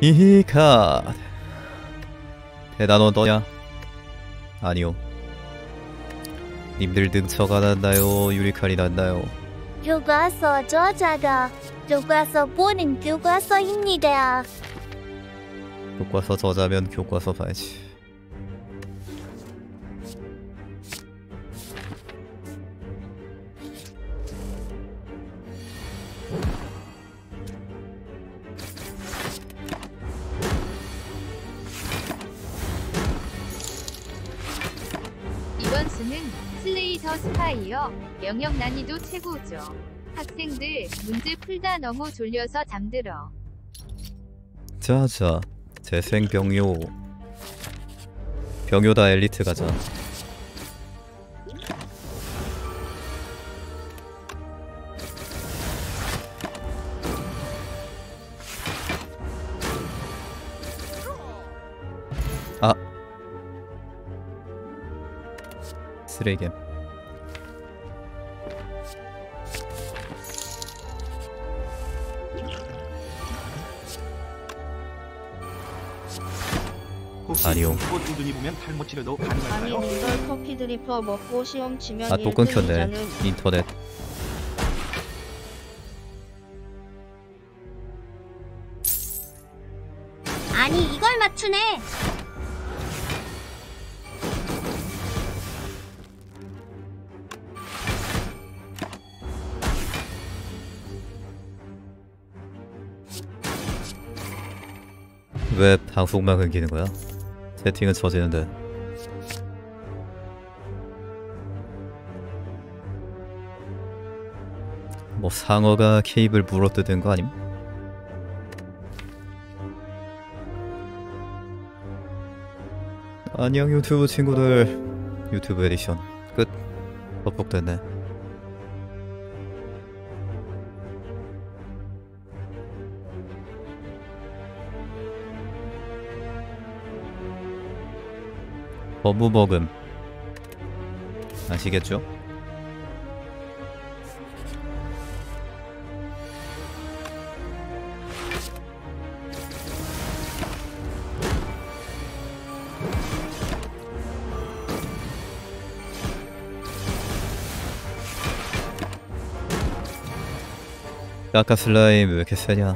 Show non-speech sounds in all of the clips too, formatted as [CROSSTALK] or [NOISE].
히히카 대단원 떠냐? 아니요 님들 등처가 났나요? 유리칼이 났나요? 교과서 저자가 교과서 보는 교과서입니다. 교과서 저자면 교과서 봐야지 난이도 최고죠. 학생들 문제 풀다 너무 졸려서 잠들어. 자자 재생 병요 병요다 엘리트 가자 아 쓰레기겜 아니요. 아니? 닌걸 커피 드리퍼 먹고 시험 치면 아 또 끊겼네 1등이자는 인터넷 아니 이걸 맞추네. 왜 방송만 끊기는 거야? 세팅은 쳐지는데. 뭐 상어가 케이블 물어뜯은 거 아님? 안녕 유튜브 친구들. 유튜브 에디션 끝. 뻑뻑됐네 먹음 아시겠죠? 아까 슬라임 왜 이렇게 세냐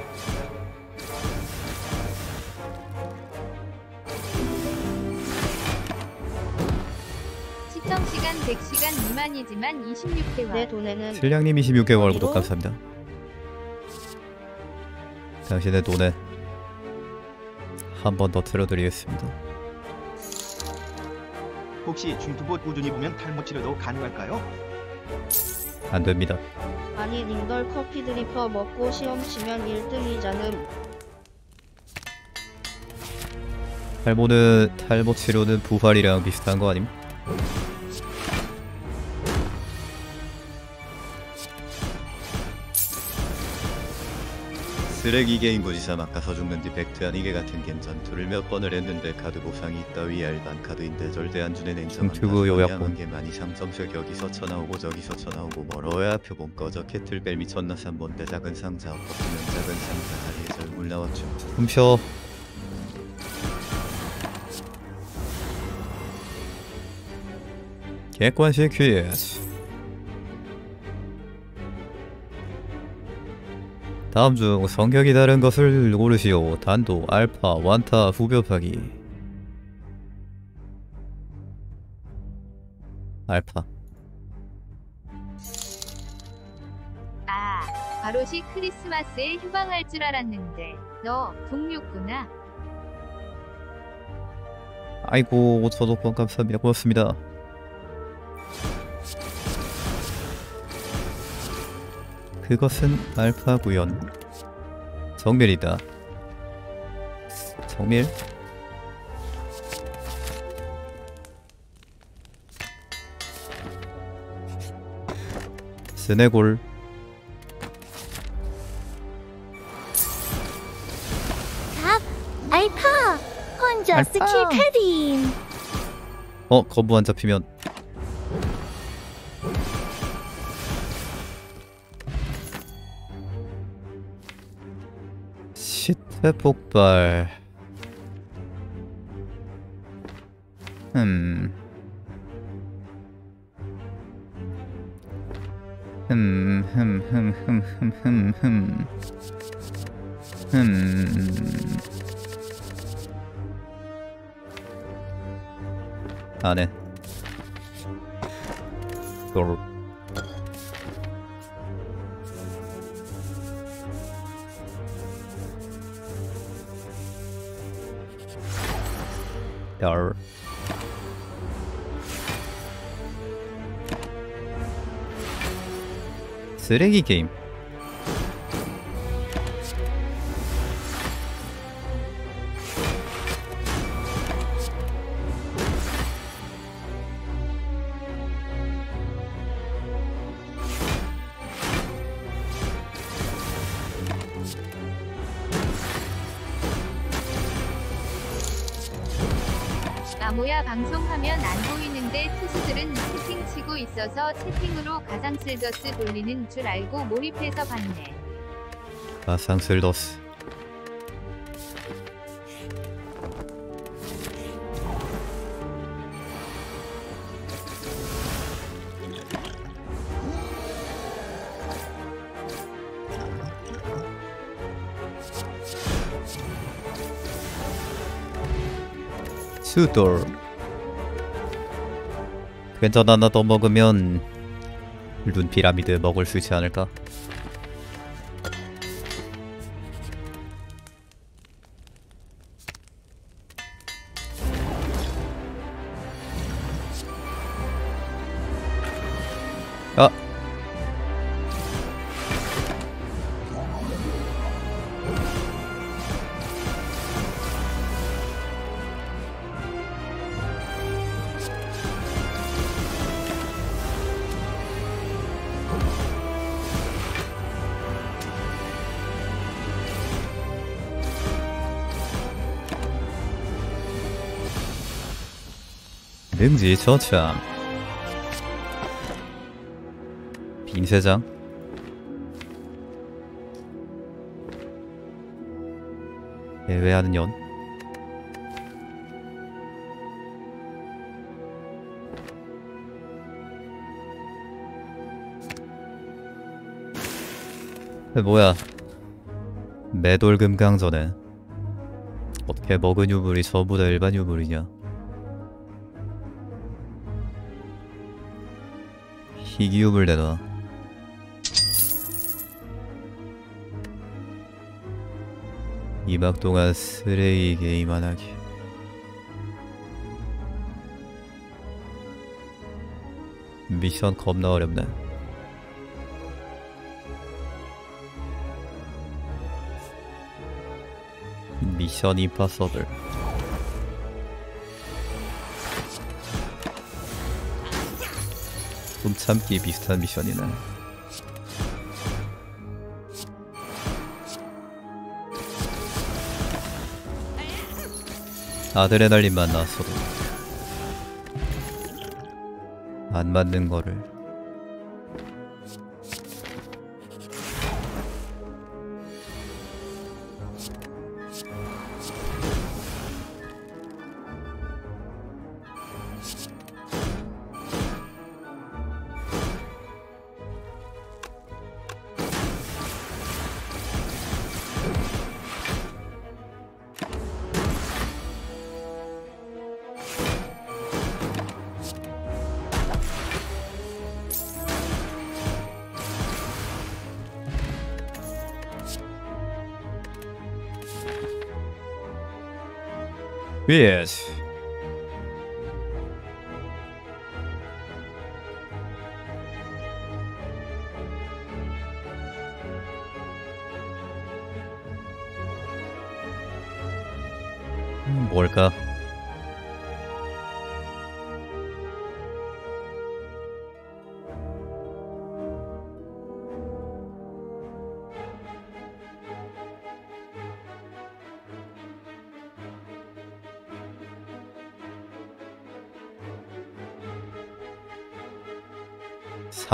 16개월. 내 돈에는 실량님 26개월 구독 감사합니다. 당신의 돈에 한 번 더 틀어드리겠습니다. 혹시 중투봇 꾸준히 보면 탈모 치료도 가능할까요? 안 됩니다. 아니 링덜 커피 드리퍼 먹고 시험 치면 1등이잖음. 탈모는 탈모 치료는 부활이랑 비슷한 거 아님? 쓰레기 게임 부지사 막가서 죽는 디펙트 아니게 같은 겜 전투를 몇 번을 했는데 카드 보상이 있다위 얄반 카드인데 절대 안 주는 냉정한 중튜브 요약본. 게 많이 상점색 여기서 쳐나오고 저기서 쳐나오고 멀어야 표본 꺼져 캐틀벨 미쳤나 3번 대 작은 상자 엎어지면 작은 상자 다리에 절물 나왔죠. 훔쳐. 객관식 퀴즈 다음 중 성격이 다른 것을 고르시오. 단도, 알파, 완타, 후벼파기. 알파. 아, 바로시 크리스마스에 휴방할 줄 알았는데 너 동료구나. 아이고 저도 후원 감사합니다. 고맙습니다 그것은 알파 구현 정밀이다 정밀 스네골 답 알파 혼자 알파. 스킬 패딩. 어 거부 안 잡히면 폭발. 음. 흠, 흠, 흠, 흠, 흠, 흠, 흠. 흠. 안에. 돌. 열. 쓰레 방송하면 안 보이는데 투수들은 채팅 치고 있어서 채팅으로 가상 슬더스 돌리는 줄 알고 몰입해서 봤네. 가상 슬더스. 수돌 괜찮아 하나 더 먹으면 룬 피라미드 먹을 수 있지 않을까? 능지 처참. 빈세장? 예외하는 년 에, 뭐야? 매돌금강전에 어떻게 먹은 유물이 전부 다 일반 유물이냐 희귀유물 내놔 이막 동안 쓰레기 게임 안 하기 미션 겁나 어렵네. 미션 임파서블 숨 참기 비슷한 미션이네. 아드레날린만 나왔어도 안 맞는 거를 Yes.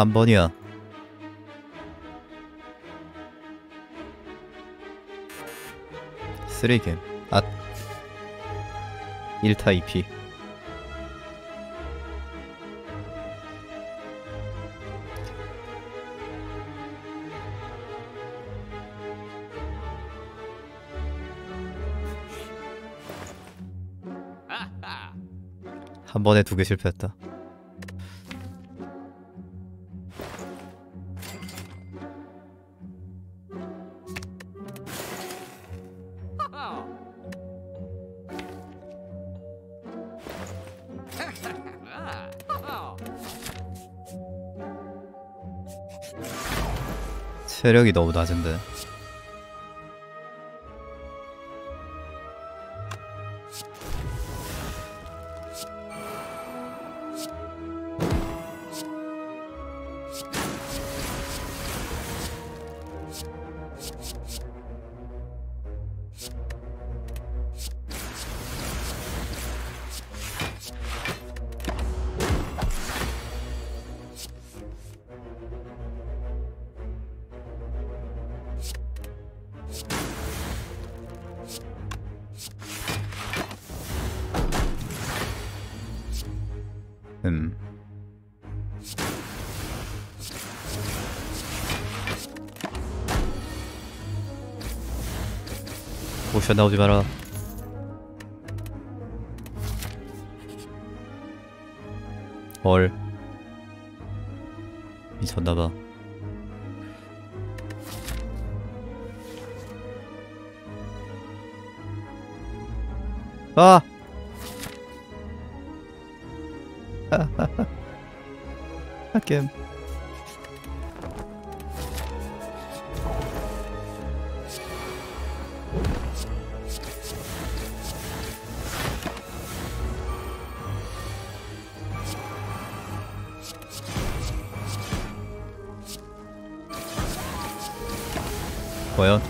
삼번이야. 쓰레기 앗 1타 2피. 한 번에 두 개 실패했다 체력이 너무 낮은데 포션 나오지 마라. 헐 미쳤나봐. [LAUGHS] 아! 게임 과연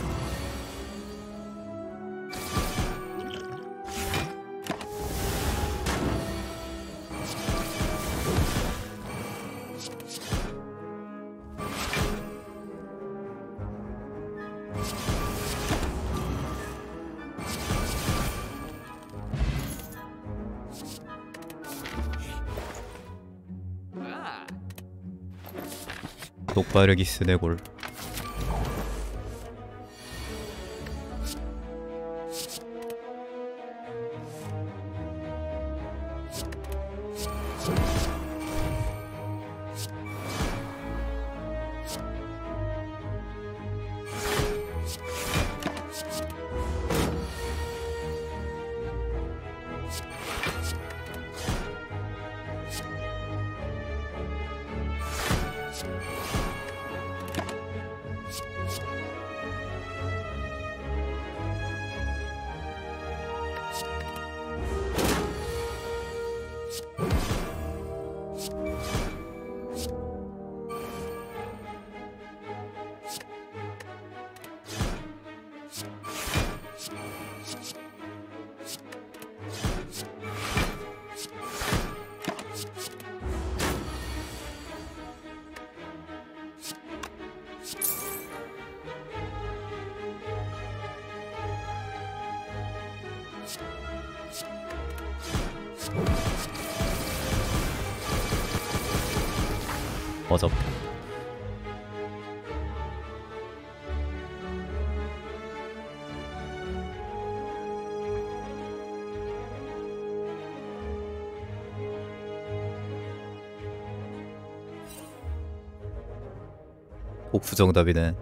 독바르기 스 네골 어접 복수 정답이네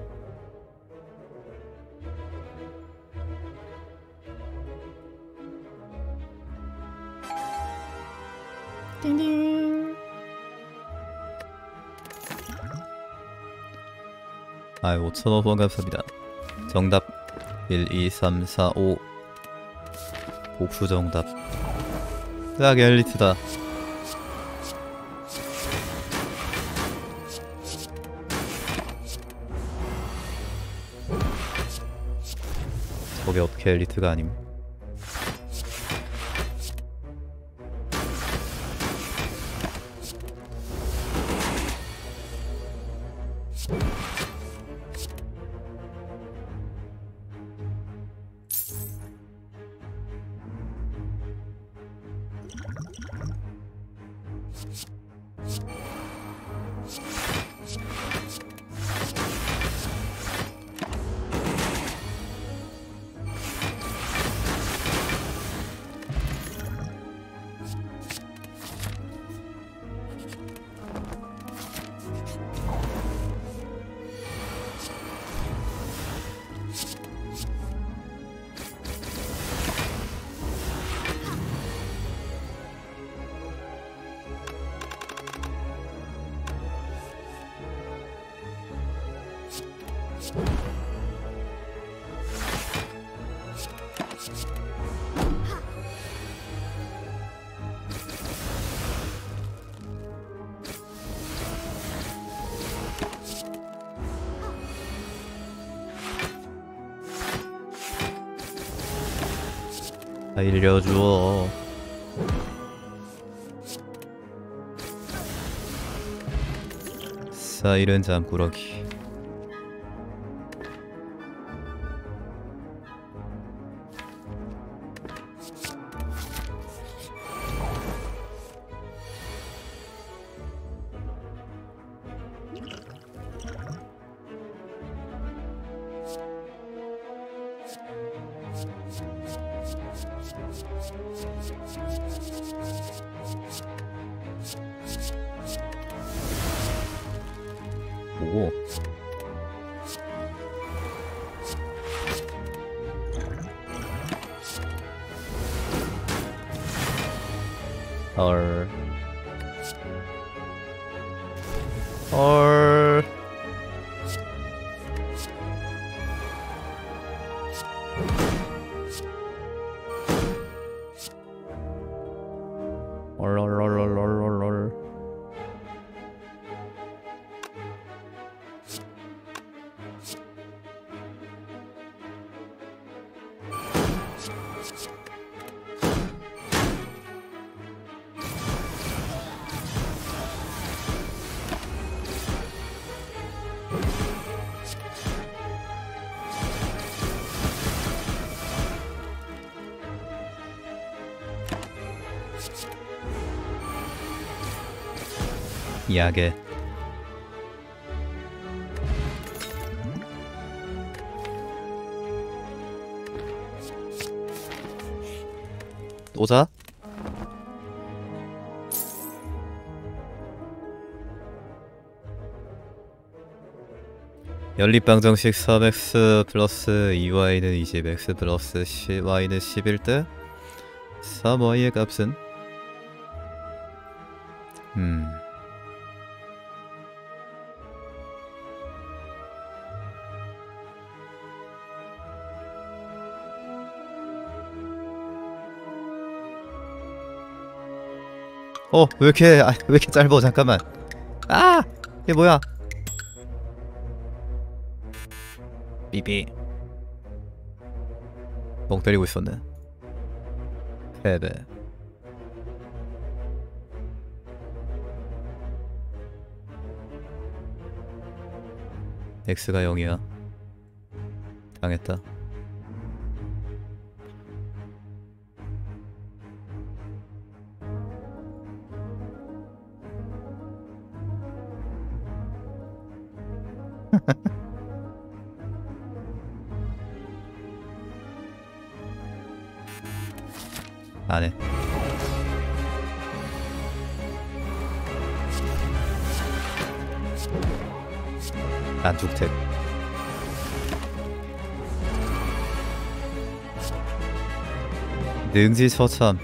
5천원 후원 감사합니다. 정답 1, 2, 3, 4, 5 복수 정답. 딱 엘리트다. 저게 어떻게 엘리트가 아님 알려줘. 사이렌 잠꾸러기 or or 야게 또 자? 연립방정식 3x 플러스 2y는 20x 플러스 10y는 11대 3y의 값은? 음 어, 왜 이렇게, 아, 왜 이렇게 짧어, 잠깐만. 아! 이게 뭐야? 삐삐. 멍 때리고 있었네. 패배. X가 0이야. 당했다. 능지처참.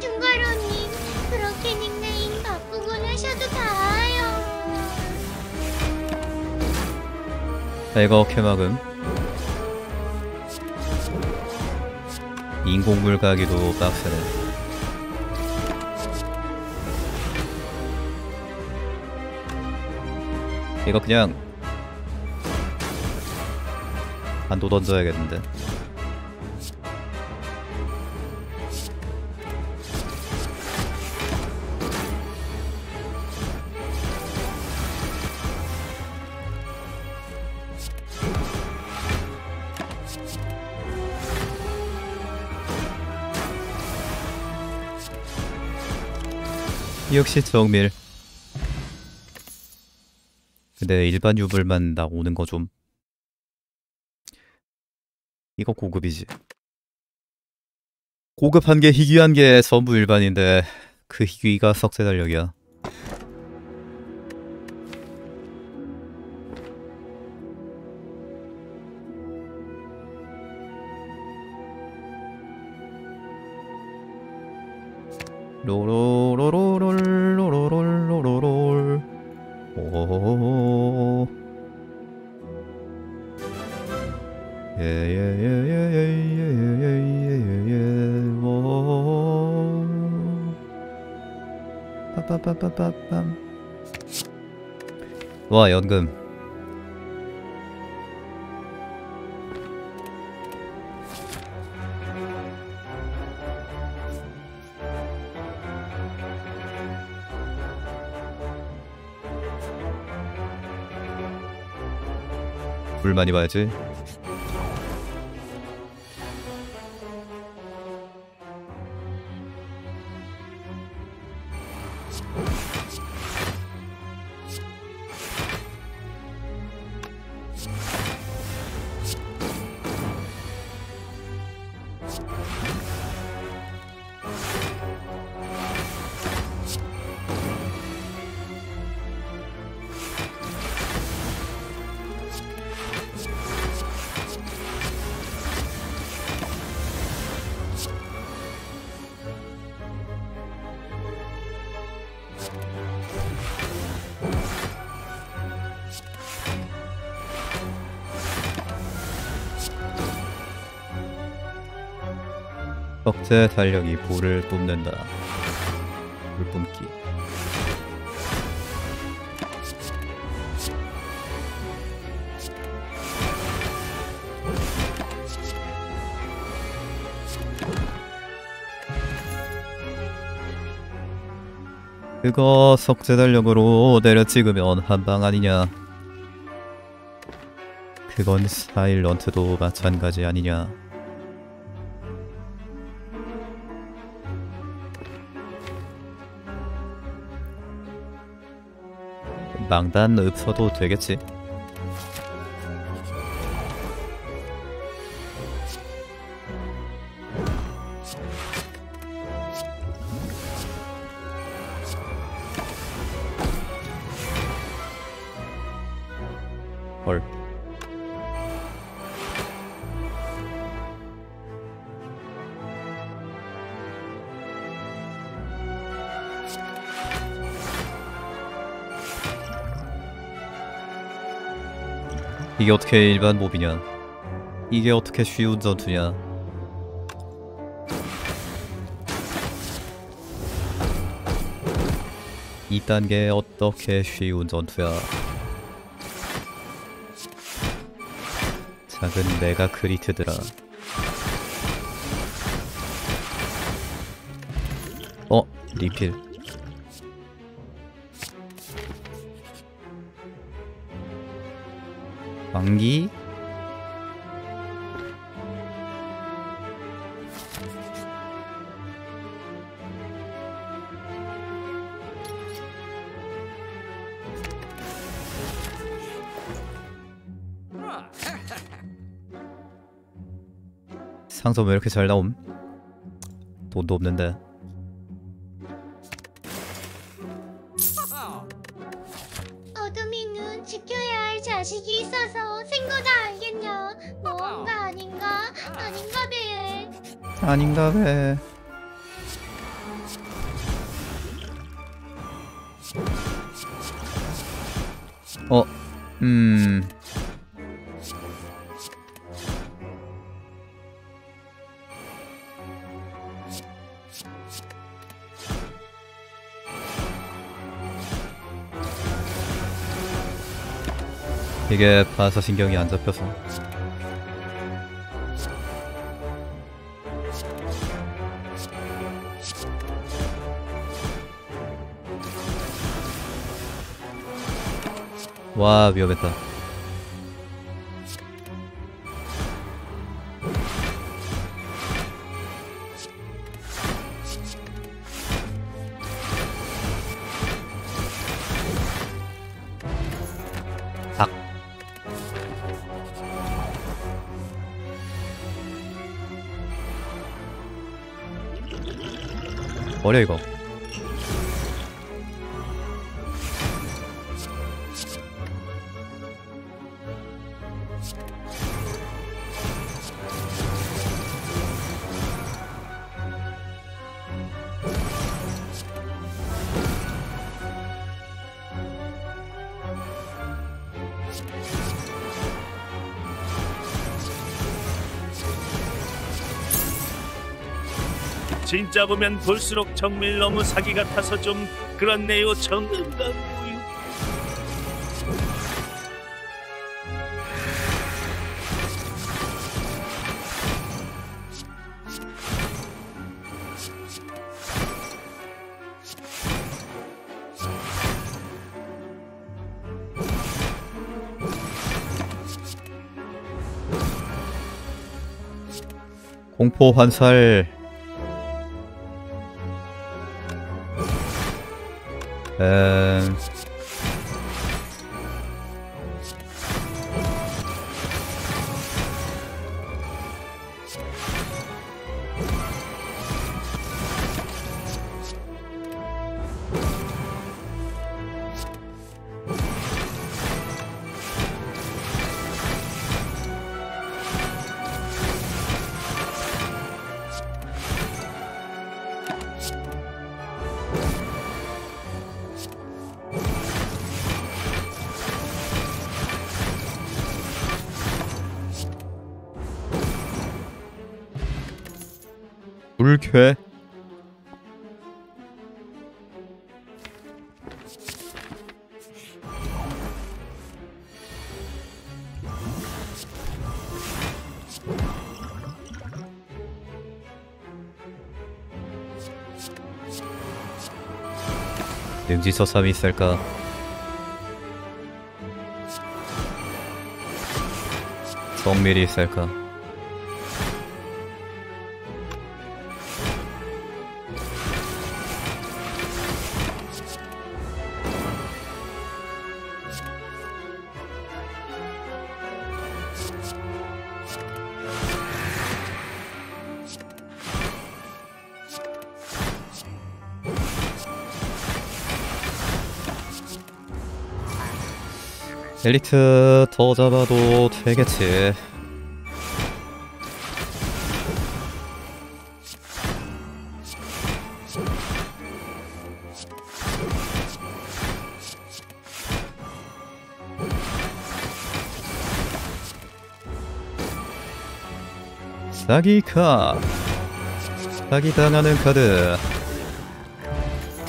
중가로님 그렇게 닉네임 바꾸곤 하셔도 다요. 백어 캐막음. 인공물 가기도 빡세네. 이거 그냥 안도 던져야겠는데. 역시 정밀. 근데 일반 유불만 나오는 거 좀. 이거 고급이지. 고급한 게 희귀한 게 전부 일반인데 그 희귀가 석세 달력이야. 로로로로롤로 와 연금. 물 많이 봐야지. 적재 달력이 볼을 뿜는다. 볼 뿜기. 그거 석재 달력으로 내려 찍으면 한방 아니냐. 그건 사일런트도 마찬가지 아니냐. 망단 없어도 되겠지. 이게 어떻게 일반 몹이냐? 이게 어떻게 쉬운 전투냐? 게 어떻게 쉬운 전투야? 작은 메가 크리트들아. 어, 리필. 왕기? 상점 왜 이렇게 잘 나옴? 돈도 없는데 어둠이 눈 지켜야 할 자식이 있어서 생거다 알겠냐? 뭔가 아닌가? 아닌가 배. 아닌가 배 어, 음 이게 반사신경이 안 잡혀서. 와 위험했다 버려 이거 진짜 보면 볼수록 정밀 너무 사기 같아서 좀 그렇네요 정답 공포 환살 음... 불 능지 서삼이 있을까? 성밀이 있을까? 엘리트 더 잡아도 되겠지. 사기 카 사기 당하는 카드.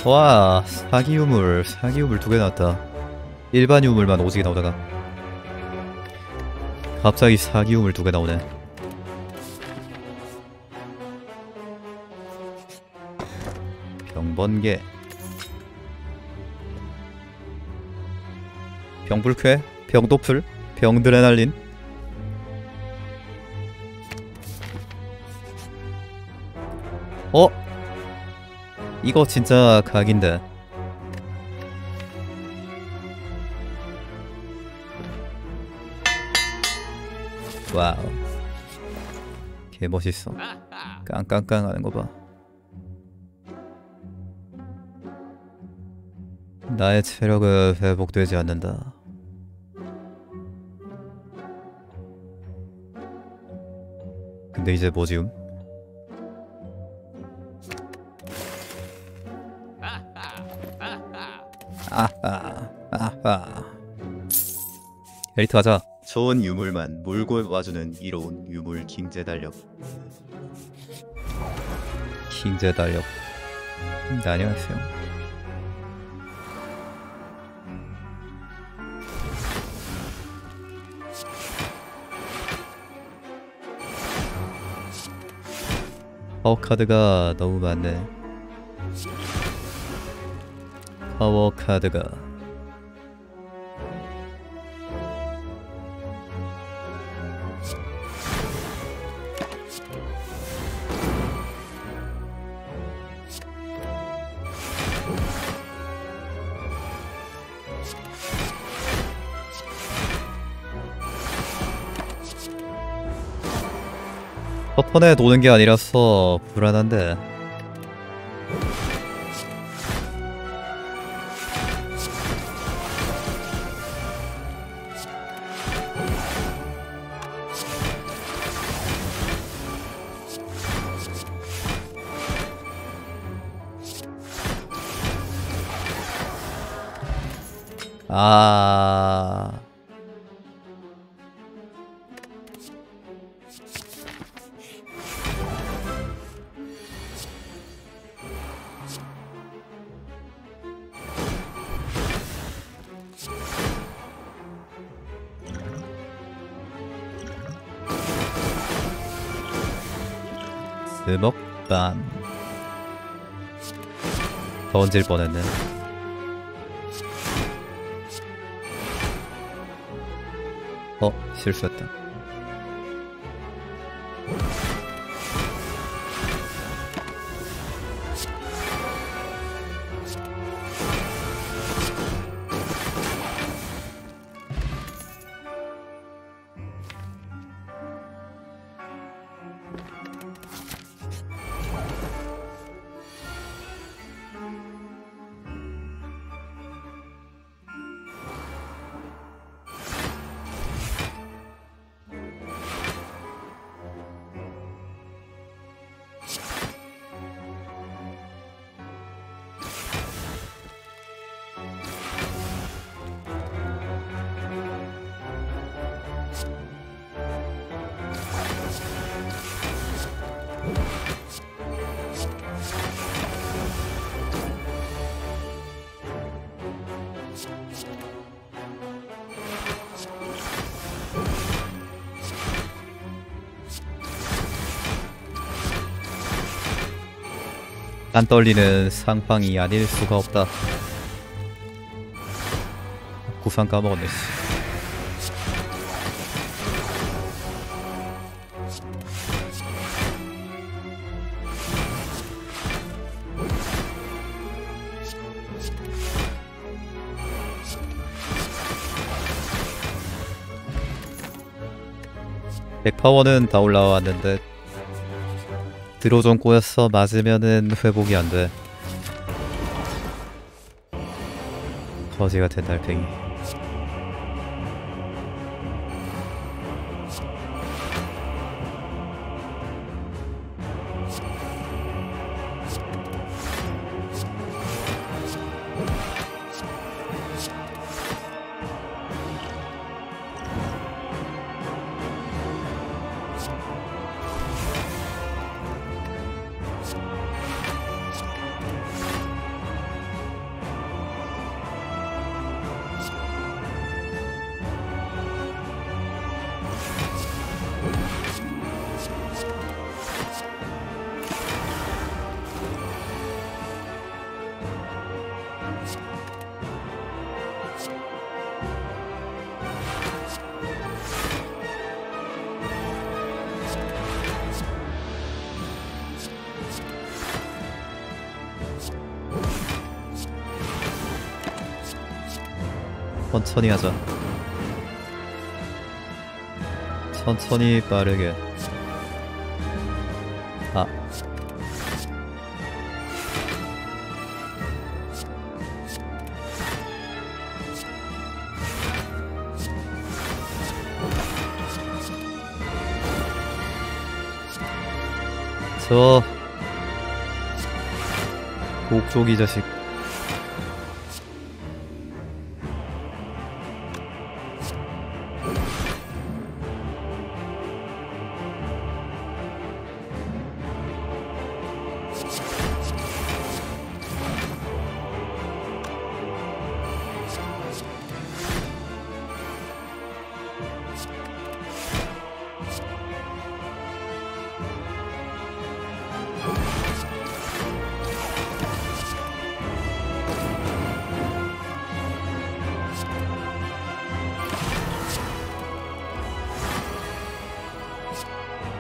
와 사기 유물. 사기 유물 두 개 나왔다 일반 유물만 오지게 나오다가 갑자기 사기 유물 두 개 나오네. 병번개. 병불쾌? 병도풀 병드레날린? 어? 이거 진짜 각인데 와우. 개 멋있어. 깡깡깡 하는 거봐. 나의 체력은 회복되지 않는다. 근데 이제 뭐지 음? 아하 아하. 엘리트 가자 좋은 유물만 몰고 와주는 이로운 유물 킹제 달력. 킹제 달력. 네, 안녕하세요. 파워 카드가 너무 많네. 파워 카드가 퍼턴에 노는 게 아니라서 불안한데. 아 드먹밤 던질 뻔했네. 어 실수했다 안 떨리는 상황이 아닐 수가 없다 구상 까먹었네 씨. 백파워는 다 올라왔는데 드로 좀 꼬여서 맞으면은 회복이 안 돼. 거지 같은 달팽이. 천천히 하자. 천천히 빠르게. 아. 저 목조기 자식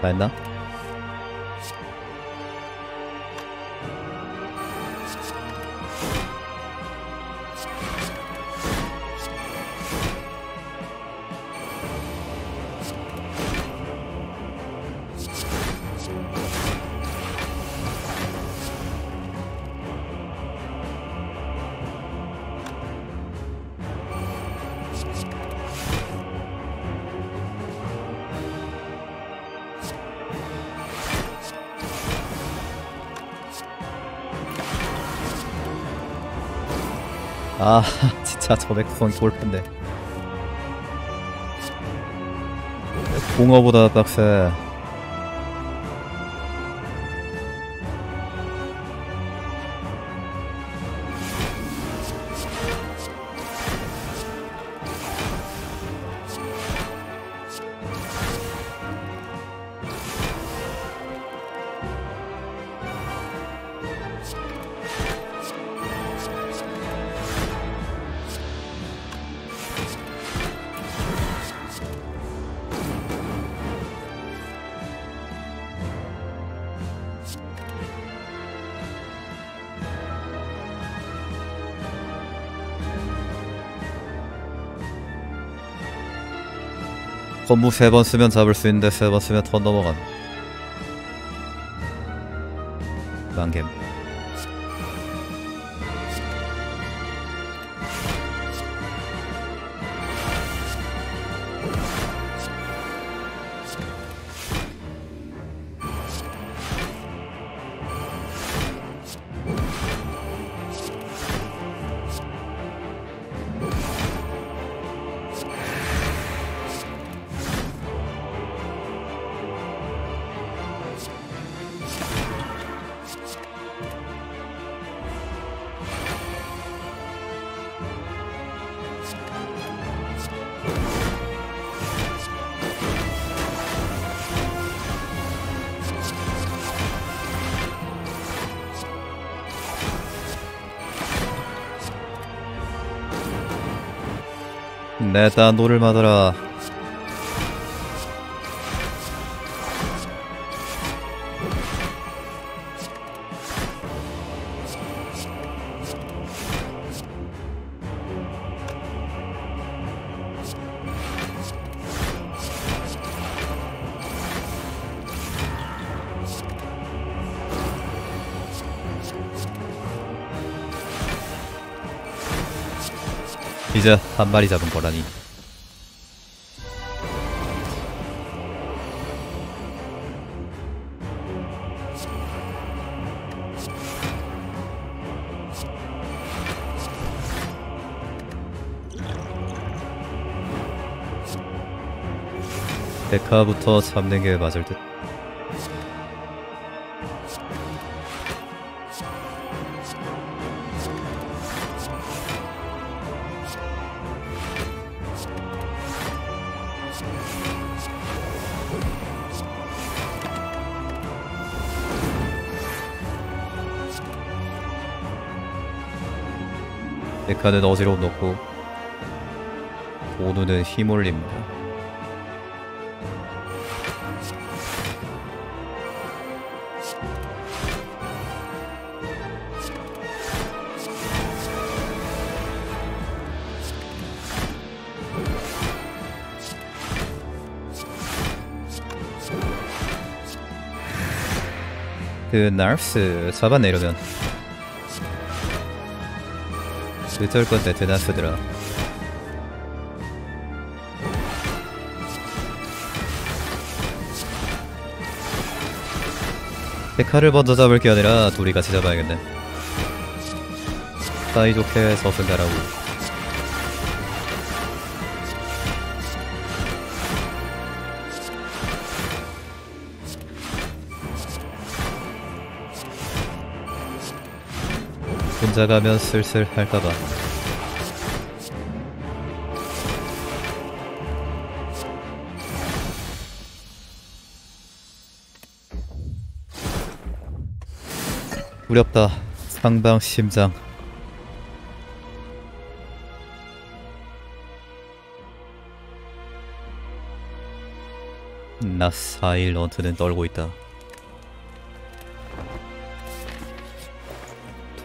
다 했나? 아 [LAUGHS] 진짜 저백 구성이 골프인데. 공어보다 빡세 건무 세번 쓰면 잡을 수 있는데 세 번 쓰면 턴 넘어간 망겜 내다 노를 맞아라 이제 한 마리 잡은 거라니 데카부터 잡는 게 맞을 듯 데카는 어지러움 넣고 오누는 힘 올립니다. 그 날스 잡아내려면 어쩔 건데 드나스더라. 데카를 먼저 잡을 게 아니라 둘이 같이 잡아야겠네. 사이좋게 서순가라고 혼자 가면 슬슬 할까봐 두렵다 상방 심장 나 사일런트는 떨고 있다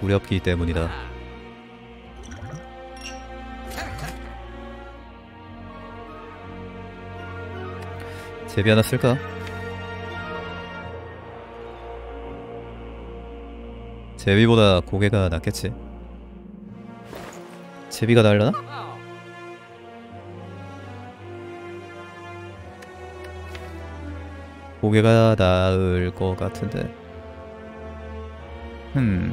두렵기 때문이다 제비 하나 쓸까? 제비보다 고개가 낫겠지 제비가 날려나? 고개가 나을 것 같은데 흠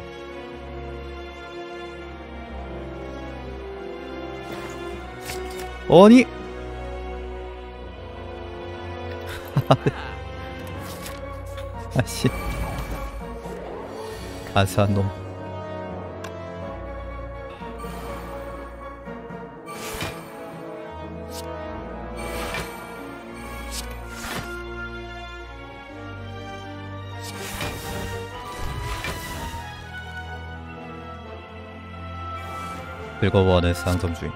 아니? [LAUGHS] 아씨. 아사한 놈. 즐거워하는 상점 주인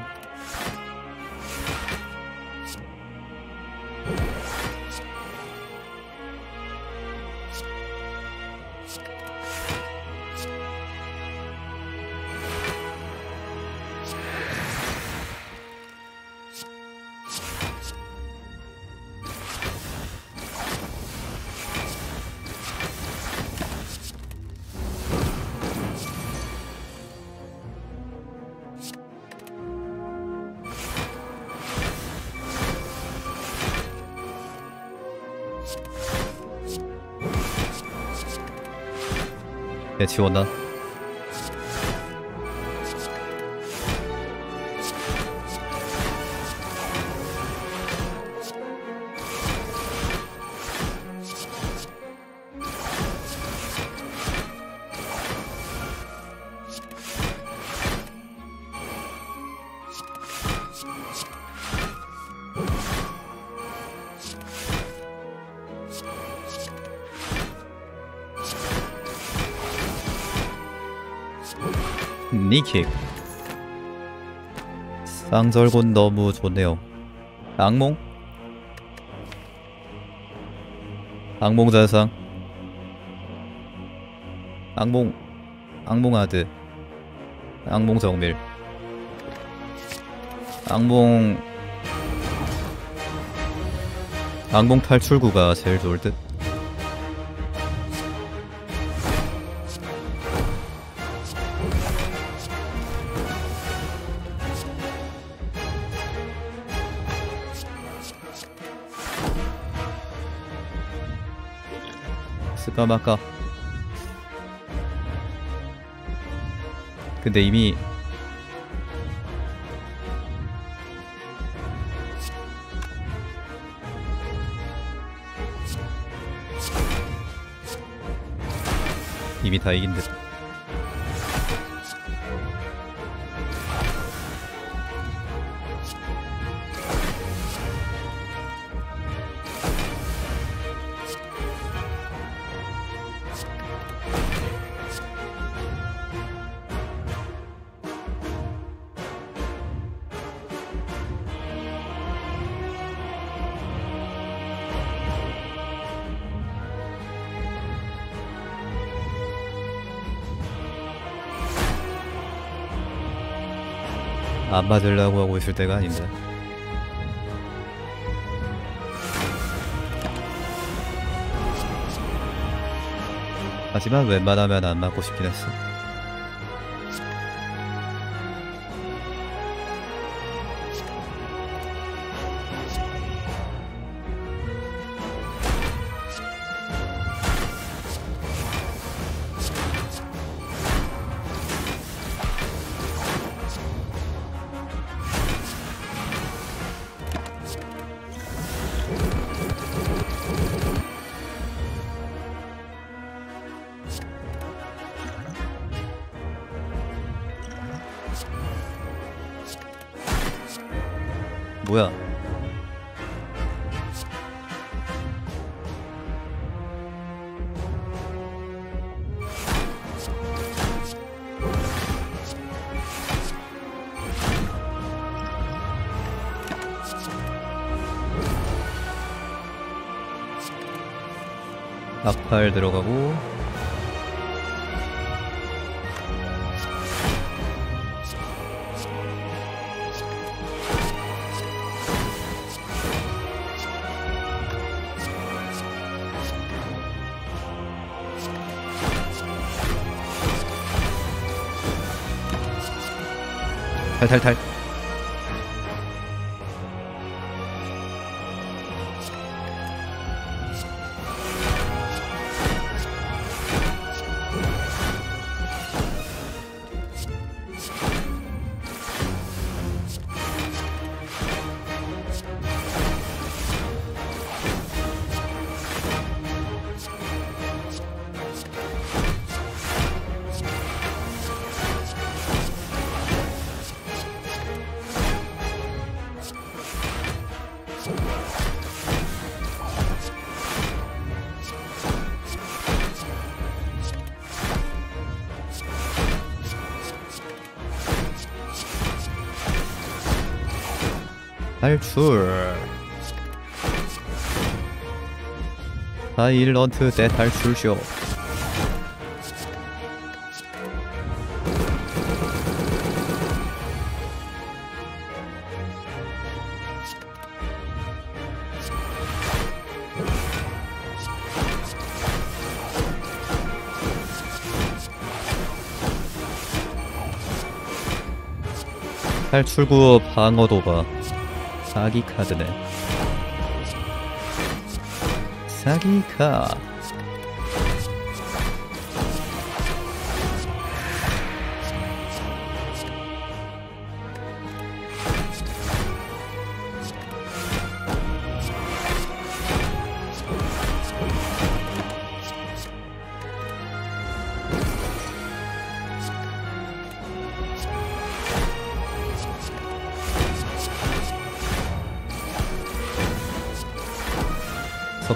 배치 웠나? 니킥 쌍절곤 너무 좋네요. 악몽? 악몽 잔상? 악몽 악몽 아드. 악몽 정밀. 악몽 악몽 탈출구가 제일 좋을 듯 쓸까 말까 근데 이미 이미 다 이긴 듯 안 맞으려고 하고 있을 때가 아닌데 하지만 웬만하면 안 맞고 싶긴 했어 앞팔 들어가고. 탈탈탈 탈출. 사일런트 대탈출쇼. 탈출구 방어 도박 사기 카드네. 사기 카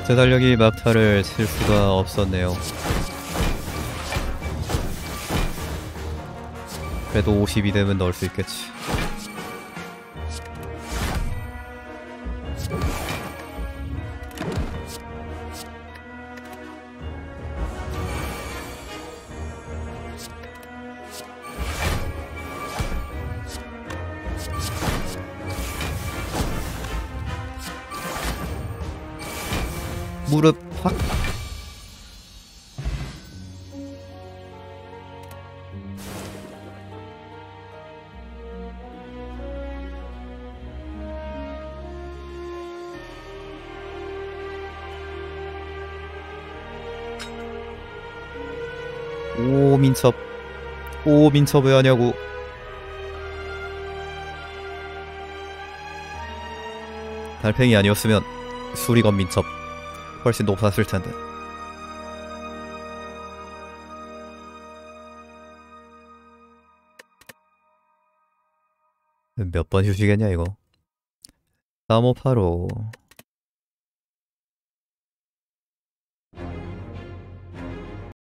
적대 달력이 막타를 칠 수가 없었네요. 그래도 52대면 넣을 수 있겠지. 오 민 첩 왜 하냐고. 달팽이 아니었으면 수리건 민첩 훨씬 높았을 텐데. 몇 번 휴식했냐 이거? 3585